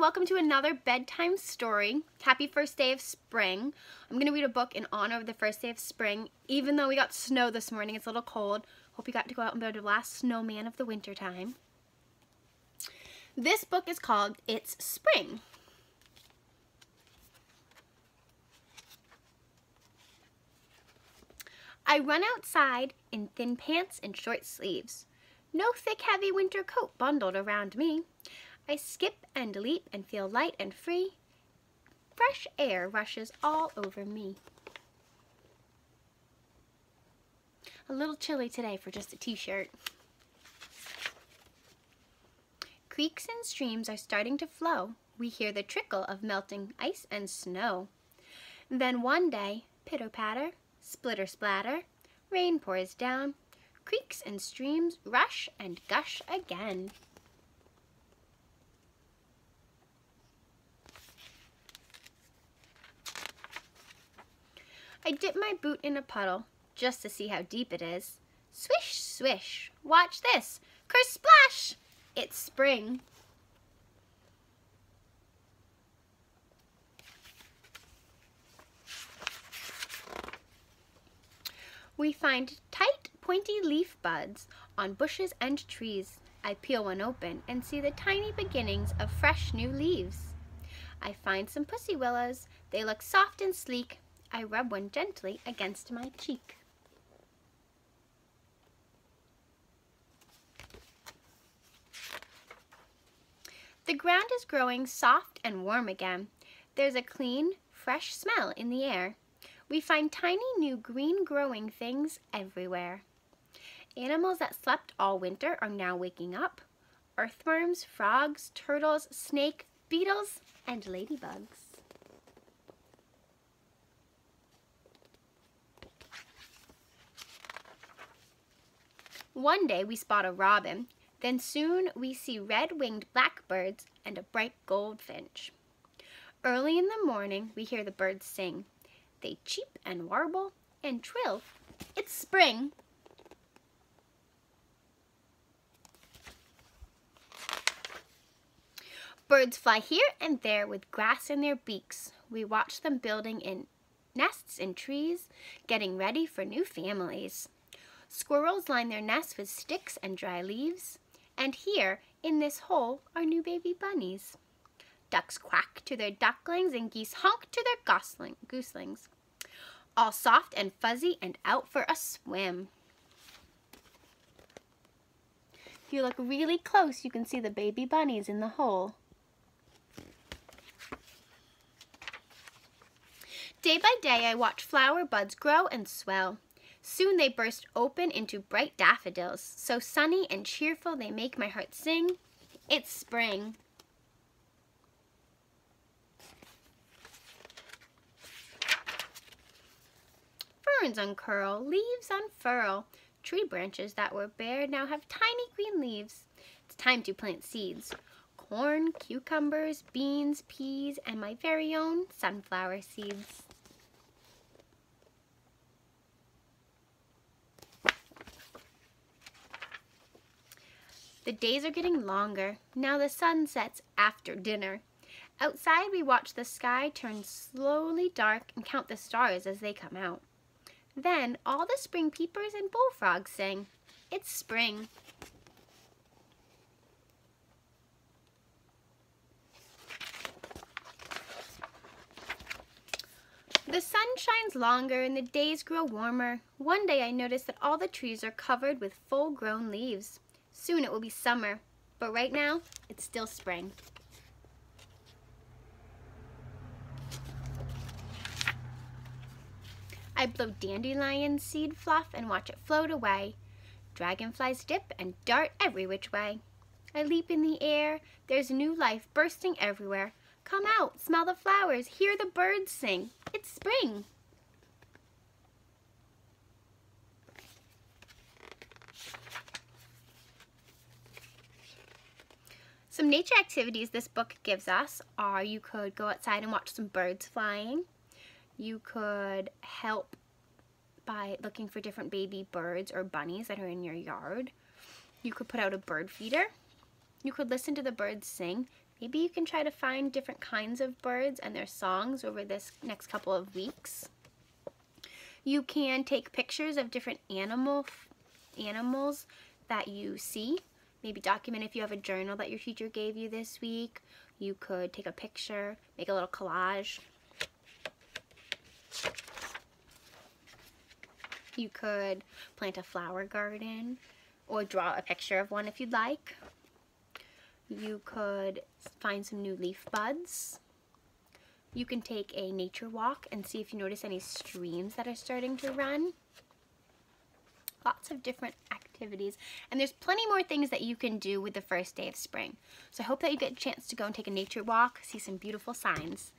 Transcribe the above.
welcome to another bedtime story. Happy first day of spring. I'm to read a book in honor of the first day of spring. Even though we got snow this morning, it's a little cold. Hope you got to go out and build the last snowman of the winter time. This book is called It's Spring. I run outside in thin pants and short sleeves. No thick heavy winter coat bundled around me. I skip and leap and feel light and free. Fresh air rushes all over me. A little chilly today for just a t-shirt. Creeks and streams are starting to flow. We hear the trickle of melting ice and snow. Then one day, pitter-patter, splitter-splatter, rain pours down, creeks and streams rush and gush again. I dip my boot in a puddle just to see how deep it is. Swish, swish, watch this, kersplash, it's spring. We find tight, pointy leaf buds on bushes and trees. I peel one open and see the tiny beginnings of fresh new leaves. I find some pussy willows. They look soft and sleek, I rub one gently against my cheek. The ground is growing soft and warm again. There's a clean, fresh smell in the air. We find tiny new green growing things everywhere. Animals that slept all winter are now waking up. Earthworms, frogs, turtles, snake, beetles, and ladybugs. One day we spot a robin, then soon we see red-winged blackbirds and a bright goldfinch. Early in the morning we hear the birds sing. They cheep and warble and trill. It's spring. Birds fly here and there with grass in their beaks. We watch them building in nests in trees, getting ready for new families. Squirrels line their nests with sticks and dry leaves. And here, in this hole, are new baby bunnies. Ducks quack to their ducklings and geese honk to their gosling, gooselings. All soft and fuzzy and out for a swim. If you look really close, you can see the baby bunnies in the hole. Day by day, I watch flower buds grow and swell. Soon they burst open into bright daffodils, so sunny and cheerful they make my heart sing. It's spring. Ferns uncurl, leaves unfurl. Tree branches that were bare now have tiny green leaves. It's time to plant seeds. Corn, cucumbers, beans, peas, and my very own sunflower seeds. The days are getting longer. Now the sun sets after dinner. Outside we watch the sky turn slowly dark and count the stars as they come out. Then all the spring peepers and bullfrogs sing. It's spring. The sun shines longer and the days grow warmer. One day I notice that all the trees are covered with full-grown leaves. Soon it will be summer, but right now it's still spring. I blow dandelion seed fluff and watch it float away. Dragonflies dip and dart every which way. I leap in the air, there's new life bursting everywhere. Come out, smell the flowers, hear the birds sing. It's spring. Some nature activities this book gives us are you could go outside and watch some birds flying. You could help by looking for different baby birds or bunnies that are in your yard. You could put out a bird feeder. You could listen to the birds sing, Maybe you can try to find different kinds of birds and their songs over this next couple of weeks. You can take pictures of different animal animals that you see. Maybe document if you have a journal that your teacher gave you this week. You could take a picture, make a little collage. You could plant a flower garden or draw a picture of one if you'd like. You could find some new leaf buds. You can take a nature walk and see if you notice any streams that are starting to run. Lots of different activities. And there's plenty more things that you can do with the first day of spring. So I hope that you get a chance to go and take a nature walk, see some beautiful signs.